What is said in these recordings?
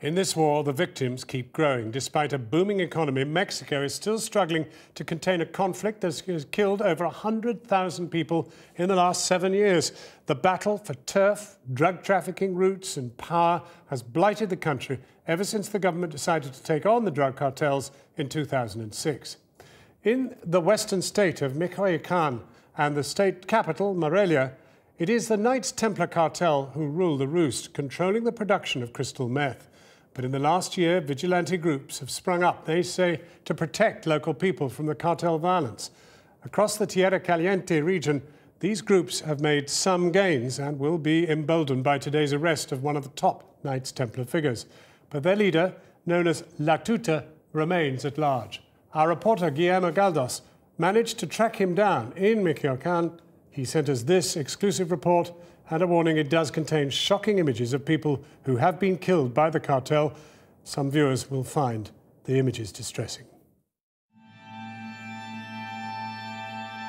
In this war, the victims keep growing. Despite a booming economy, Mexico is still struggling to contain a conflict that has killed over 100,000 people in the last seven years. The battle for turf, drug trafficking routes, and power has blighted the country ever since the government decided to take on the drug cartels in 2006. In the western state of Michoacan and the state capital, Morelia, it is the Knights Templar cartel who rule the roost, controlling the production of crystal meth. But in the last year, vigilante groups have sprung up, they say, to protect local people from the cartel violence. Across the Tierra Caliente region, these groups have made some gains and will be emboldened by today's arrest of one of the top Knights Templar figures. But their leader, known as La Tuta, remains at large. Our reporter, Guillermo Galdos, managed to track him down in Michoacan. He sent us this exclusive report and a warning it does contain shocking images of people who have been killed by the cartel. Some viewers will find the images distressing.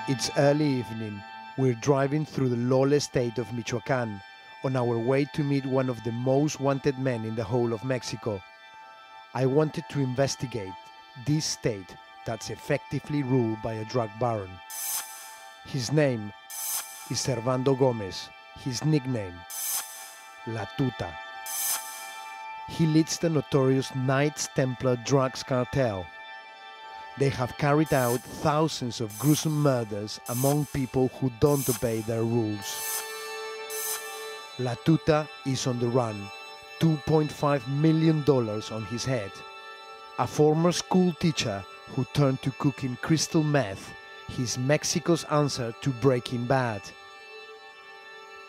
It's early evening. We're driving through the lawless state of Michoacan on our way to meet one of the most wanted men in the whole of Mexico. I wanted to investigate this state that's effectively ruled by a drug baron. His name is Servando Gomez, his nickname, La Tuta. He leads the notorious Knights Templar drugs cartel. They have carried out thousands of gruesome murders among people who don't obey their rules. La Tuta is on the run, $2.5 million on his head. A former school teacher who turned to cooking crystal meth, he's Mexico's answer to Breaking Bad.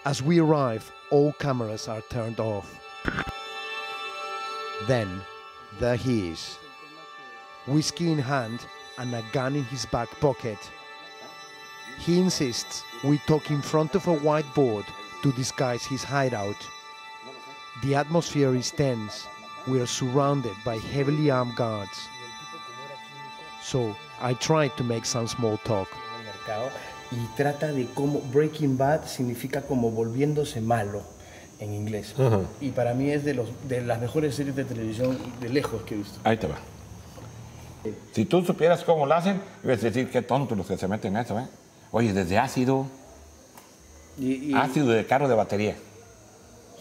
As we arrive, all cameras are turned off. Then, there he is. Whiskey in hand and a gun in his back pocket. He insists we talk in front of a whiteboard to disguise his hideout. The atmosphere is tense. We are surrounded by heavily armed guards. So I try to make some small talk. Y trata de cómo Breaking Bad significa como volviéndose malo en inglés. Y para mí es de, los, de las mejores series de televisión de lejos que he visto. Ahí te va. Si tú supieras cómo lo hacen, ibas a decir qué tontos los que se meten en eso, ¿eh? Oye, desde ácido, Y, y- ácido de carro de batería.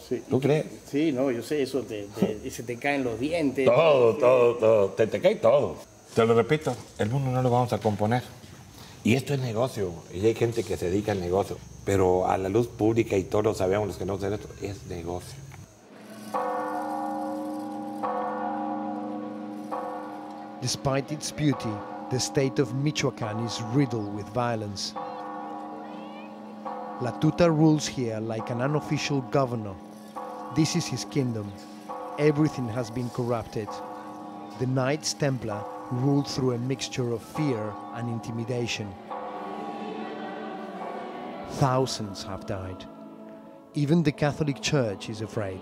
sí, ¿Tú y- crees? Sí, no, yo sé eso, te- te- y se te caen los dientes. Todo, todo, todo. Te, te cae todo. Te lo repito, el mundo no lo vamos a componer. Y esto es negocio. Y hay gente que se dedica al negocio. Pero a la luz pública y todos sabemos los que no hacen esto, es negocio. Despite its beauty, the state of Michoacan is riddled with violence. La Tuta rules here like an unofficial governor. This is his kingdom. Everything has been corrupted. The Knights Templar rule through a mixture of fear and intimidation. Thousands have died. Even the Catholic Church is afraid.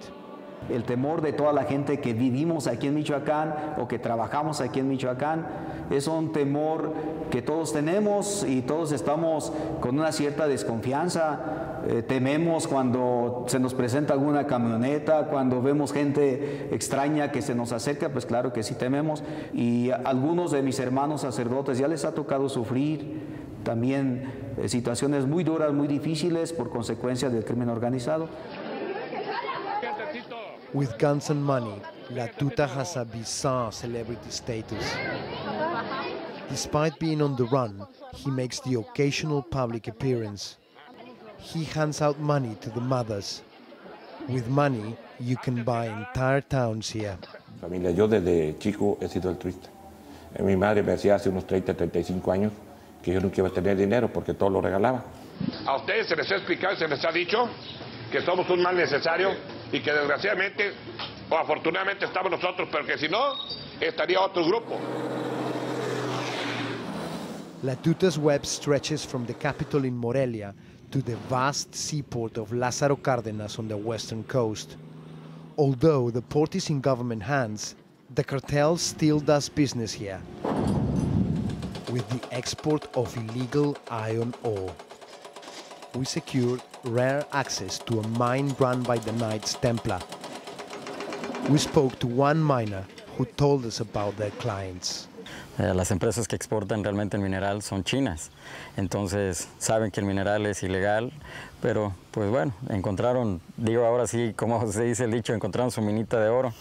El temor de toda la gente que vivimos aquí en Michoacán o que trabajamos aquí en Michoacán es un temor que todos tenemos y todos estamos con una cierta desconfianza. Eh, tememos cuando se nos presenta alguna camioneta, cuando vemos gente extraña que se nos acerca, pues claro que sí tememos. Y algunos de mis hermanos sacerdotes ya les ha tocado sufrir también eh, situaciones muy duras, muy difíciles por consecuencia del crimen organizado. With guns and money, La Tuta has a bizarre celebrity status. Despite being on the run, he makes the occasional public appearance. He hands out money to the mothers. With money, you can buy entire towns here. Familia, yo desde chico he sido altruista. Eh, Mi madre me decía hace unos 30, 35 años que yo nunca iba a tener dinero porque todo lo regalaba. A ustedes se les ha explicado y se les ha dicho que somos un mal necesario y que desgraciadamente o afortunadamente estamos nosotros, pero que si no, estaría otro grupo. La Tuta's web stretches from the capital in Morelia to the vast seaport of Lázaro Cárdenas on the western coast. Although the port is in government hands, the cartel still does business here with the export of illegal iron ore. We secured rare access to a mine run by the Knights Templar. We spoke to one miner who told us about their clients. Eh, las empresas que exportan realmente el mineral son chinas, entonces saben que el mineral es ilegal, pero pues bueno, encontraron, digo ahora sí, como se dice el dicho, encontraron su minita de oro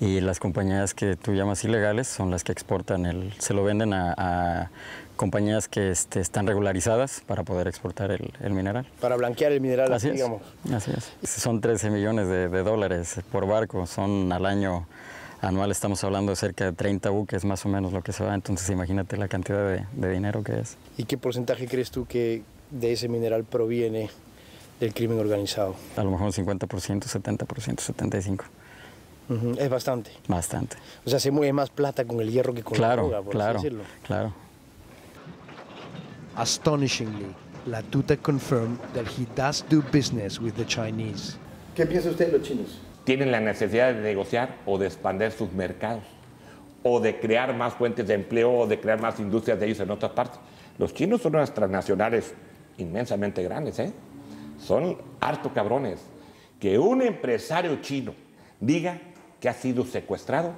y las compañías que tú llamas ilegales son las que exportan el, se lo venden a, a compañías que este, están regularizadas para poder exportar el, el, mineral. Para blanquear el mineral, así digamos. Es, así es. Son 13 millones de, de, dólares por barco, son al año anual estamos hablando de cerca de 30 buques más o menos lo que se va, entonces imagínate la cantidad de, de dinero que es. ¿Y qué porcentaje crees tú que de ese mineral proviene del crimen organizado? A lo mejor un 50%, 70%, 75%. Uh -huh. Es bastante. Bastante. O sea, se mueve más plata con el hierro que con claro, la droga, por claro, así decirlo. Claro. Astonishingly, Latuta confirmed that he does do business with the Chinese. ¿Qué piensa usted de los chinos? Tienen la necesidad de negociar o de expandir sus mercados, o de crear más fuentes de empleo, o de crear más industrias de ellos en otras partes. Los chinos son unas transnacionales inmensamente grandes, ¿eh? Son harto cabrones. Que un empresario chino diga que ha sido secuestrado.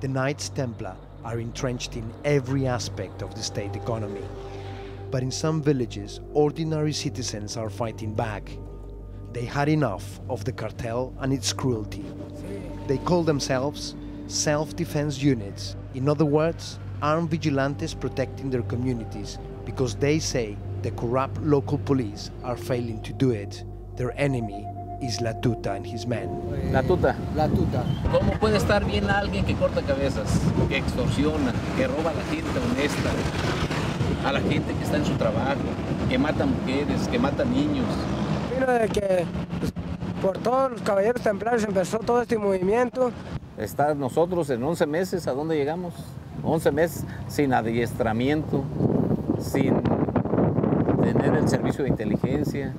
The Knights Templar are entrenched in every aspect of the state economy. But in some villages, ordinary citizens are fighting back. They had enough of the cartel and its cruelty. They call themselves self-defense units. In other words, armed vigilantes protecting their communities because they say the corrupt local police are failing to do it. Their enemy is La Tuta and his men. La Tuta. La tuta. ¿Cómo puede estar bien alguien que corta cabezas, que extorsiona, que roba a la gente honesta, a la gente que está en su trabajo, que mata mujeres, que mata niños? Vino de que pues, por todos los caballeros templarios empezó todo este movimiento. Estar nosotros en 11 meses, ¿a dónde llegamos? 11 meses sin adiestramiento, sin tener el servicio de inteligencia.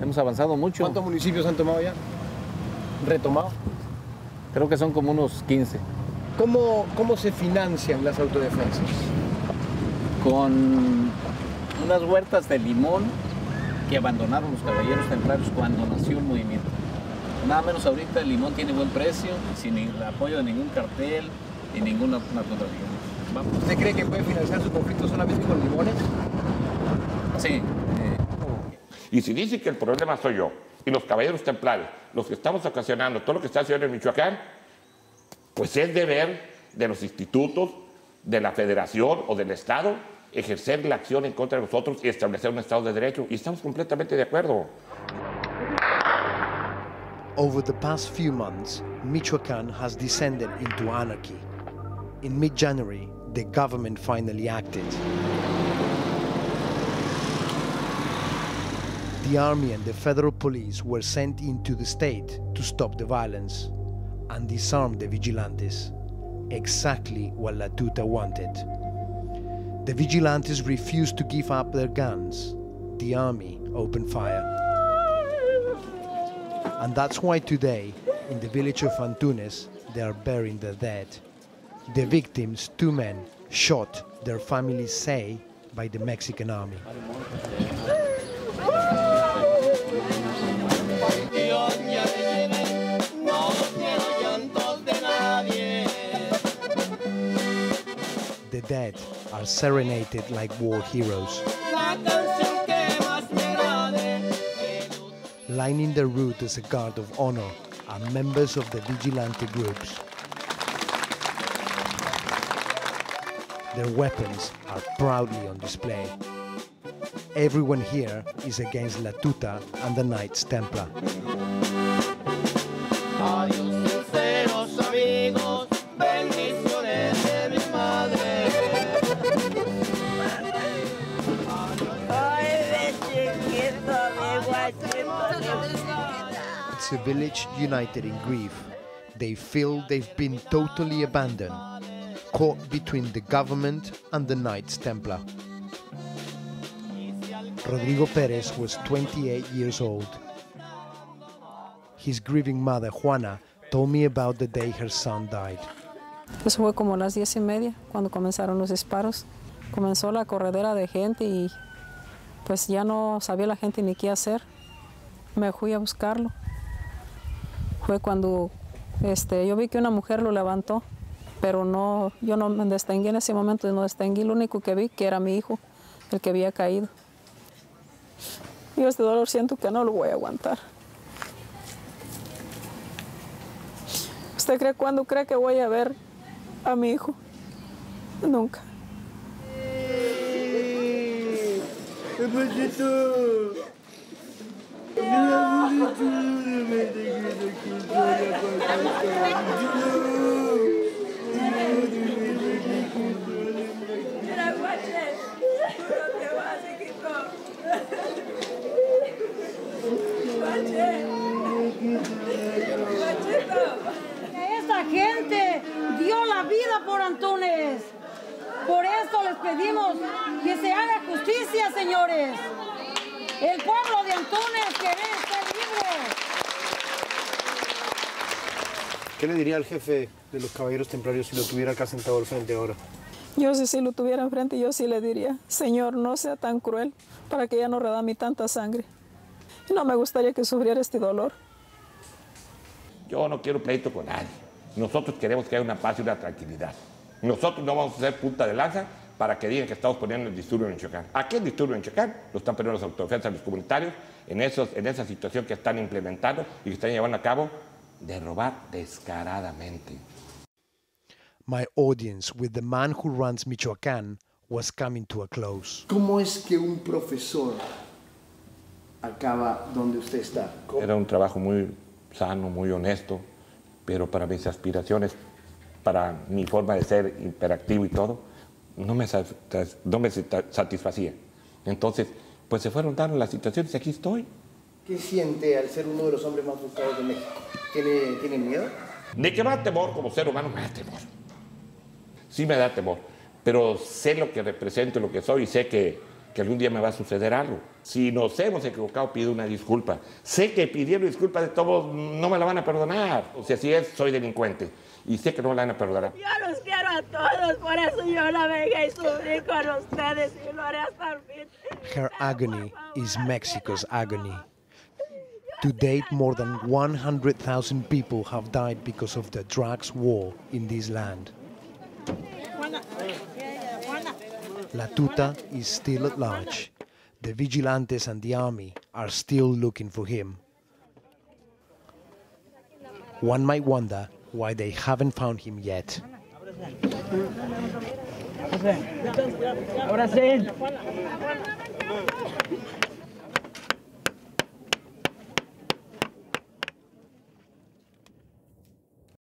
Hemos avanzado mucho. ¿Cuántos municipios han tomado ya? ¿Retomado? Creo que son como unos 15. ¿Cómo, cómo se financian las autodefensas? Con unas huertas de limón que abandonaron los caballeros templarios cuando nació el movimiento. Nada menos ahorita el limón tiene buen precio, sin el apoyo de ningún cartel y ninguna narcotraficante. Vamos. ¿Usted cree que puede financiar su conflicto solamente con limones? Sí. Y si dice que el problema soy yo y los caballeros templarios, los que estamos ocasionando todo lo que está haciendo en Michoacán, pues es deber de los institutos, de la federación o del Estado ejercer la acción en contra de nosotros y establecer un Estado de Derecho. Y estamos completamente de acuerdo. Over the past few months, Michoacán has descended into anarchy. In mid January, the government finally acted. The army and the federal police were sent into the state to stop the violence and disarm the vigilantes, exactly what La Tuta wanted. The vigilantes refused to give up their guns. The army opened fire. And that's why today, in the village of Antúnez, they are burying the dead. The victims, two men, shot, their families say, by the Mexican army. Dead are serenaded like war heroes. Lining the route as a guard of honor are members of the vigilante groups. Their weapons are proudly on display. Everyone here is against La Tuta and the Knights Templar. It's a village united in grief. They feel they've been totally abandoned, caught between the government and the Knights Templar. Rodrigo Perez was 28 years old. His grieving mother, Juana, told me about the day her son died. Eso fue como las diez y media cuando comenzaron los disparos. Comenzó la corredera de gente y pues ya no sabía la gente ni qué hacer. Me fui a buscarlo fue cuando este, yo vi que una mujer lo levantó, pero no, yo no me distinguí en ese momento, no distinguí, lo único que vi que era mi hijo, el que había caído. Yo este dolor siento que no lo voy a aguantar. ¿Usted cree cuándo cree que voy a ver a mi hijo? Nunca. Bütün medeni kültüre bakacağım. ¿Qué le diría al jefe de los caballeros templarios si lo tuviera acá sentado al frente ahora? Yo si, si lo tuviera enfrente, yo sí le diría, Señor, no sea tan cruel para que ya no redame tanta sangre. Y no me gustaría que sufriera este dolor. Yo no quiero pleito con nadie. Nosotros queremos que haya una paz y una tranquilidad. Nosotros no vamos a ser punta de lanza para que digan que estamos poniendo el disturbio en Michoacán. Aquí el disturbio en Michoacán lo están poniendo los autodefensas, los comunitarios, en, esos, en esa situación que están implementando y que están llevando a cabo de robar descaradamente. My audience with the man who runs Michoacán was coming to a close. ¿Cómo es que un profesor acaba donde usted está? ¿Cómo? Era un trabajo muy sano, muy honesto, pero para mis aspiraciones, para mi forma de ser interactivo y todo, no me, no me sat- satisfacía. Entonces, pues se fueron dando las situaciones y aquí estoy. ¿Qué siente al ser uno de los hombres más buscados de México? ¿Tiene, ¿tiene miedo? De que me da temor como ser humano, me da temor. Sí me da temor, pero sé lo que represento, lo que soy y sé que, que algún día me va a suceder algo. Si nos hemos equivocado, pido una disculpa. Sé que pidiendo disculpas de todos no me la van a perdonar. O sea, si es, soy delincuente y sé que no me la van a perdonar. Yo los quiero a todos, por eso yo navegué y sufrí con ustedes y lo haré hasta el fin. Her agony is Mexico's agony. To date, more than 100,000 people have died because of the drugs war in this land. La Tuta is still at large. The vigilantes and the army are still looking for him. One might wonder why they haven't found him yet.